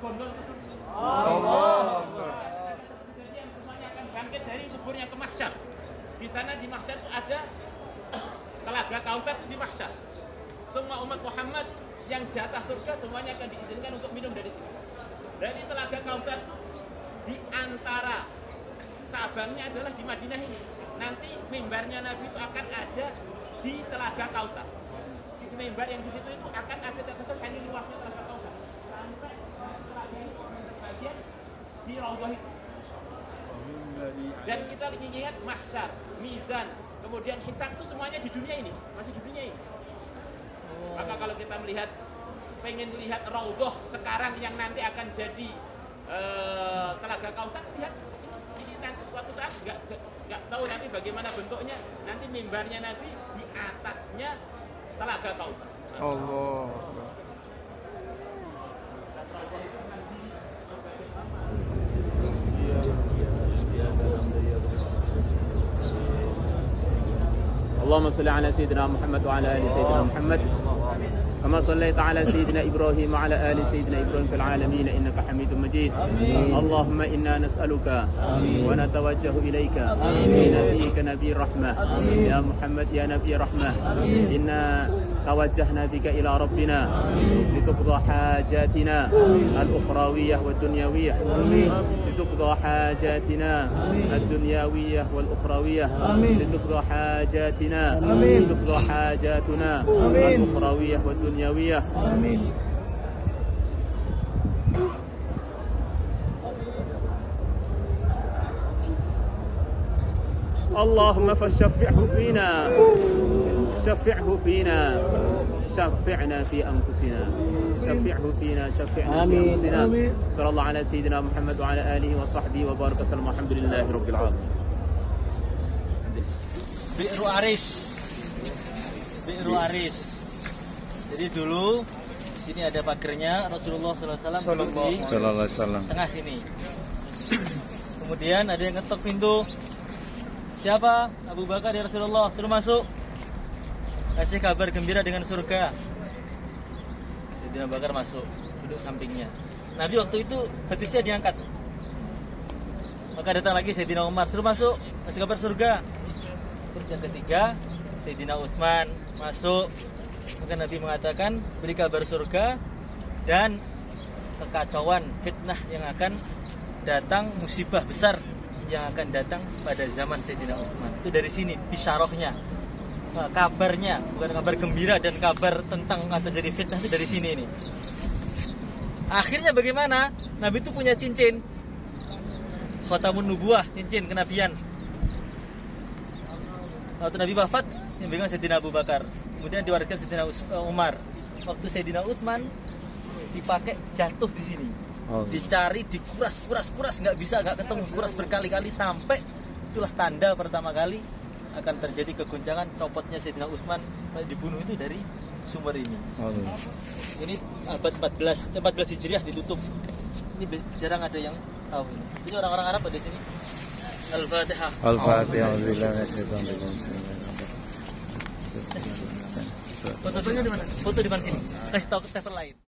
gondol tersebut. Allah. Kejadian semuanya akan bangkit dari kuburnya ke mahsyar. Di sana di mahsyar itu ada telaga Kautsar itu di mahsyar. Semua umat Muhammad yang jatah surga semuanya akan diizinkan untuk minum dari sini. Dari telaga Kautsar itu di antara cabangnya adalah di Madinah ini. Nanti mimbarnya Nabi itu akan ada di telaga Kautsar. Di mimbar yang di situ itu akan ada tercatat saking luasnya telaga Kautsar. Sampai telaga itu bagian itu. Dan kita ingat mahsyar, mizan, kemudian hisab itu semuanya di dunia ini, masih di dunia ini. Maka kalau kita melihat, pengen lihat Raudhah sekarang yang nanti akan jadi eh, telaga kautsar, lihat ini nanti suatu saat nggak nggak- tahu nanti bagaimana bentuknya, nanti mimbarnya nanti di atasnya telaga kautsar. Allah. اللهم صل على سيدنا محمد وعلى آل سيدنا محمد. كما صليت على سيدنا إبراهيم وعلى آل سيدنا إبراهيم في العالمين إنك حميد مجيد. اللهم إنا نسألك ونتوجه إليك بنبيك نبي الرحمة. يا محمد يا نبي رحمه إنا توجهنا بك إلى ربنا لتقضى حاجاتنا الأخروية والدنيوية لتقضى حاجاتنا الدنيوية والأخروية لتقضى حاجاتنا لتقضى حاجاتنا الأخروية والدنيوية. اللهم فشفعه فينا. شفعه فينا شفعنا في انفسنا شفعه فينا شفعنا في انفسنا صلى الله على سيدنا محمد وعلى اله وصحبه وبارك وسلم والحمد لله رب العالمين Bi'ru Aris. Bi'ru Aris. Jadi dulu di sini ada pagernya Rasulullah SAW duduk di Sallallahu alaihi wasallam. tengah sini. Kemudian ada yang ngetok pintu. Siapa? Abu Bakar ya Rasulullah. Suruh masuk. Kasih kabar gembira dengan surga. Jadi Abu Bakar masuk, duduk sampingnya. Nabi waktu itu betisnya diangkat. Maka datang lagi Sayyidina Umar, suruh masuk, kasih kabar surga. Terus yang ketiga, Sayyidina Utsman masuk. Maka Nabi mengatakan beri kabar surga dan kekacauan fitnah yang akan datang musibah besar yang akan datang pada zaman Sayyidina Utsman. Itu dari sini bisarohnya. Nah, kabarnya bukan kabar gembira dan kabar tentang akan terjadi fitnah itu dari sini ini. Akhirnya bagaimana? Nabi itu punya cincin. Khotamun nubuah, cincin kenabian. Waktu Nabi wafat, yang pegang Sayyidina Abu Bakar. Kemudian diwariskan Sayyidina eh, Umar. Waktu Sayyidina Utsman dipakai jatuh di sini. Allah. Dicari, dikuras, kuras, kuras, nggak bisa, nggak ketemu, kuras berkali-kali sampai itulah tanda pertama kali akan terjadi keguncangan copotnya Sayyidina Utsman dibunuh itu dari sumber ini. Allah. Ini abad 14, eh, 14 Hijriah ditutup. Ini jarang ada yang tahu ini. Ini orang-orang Arab ada di sini. Al-Fatihah. Al-Fatihah. Foto-fotonya di mana? Foto di mana sini? Kasih tahu ke lain.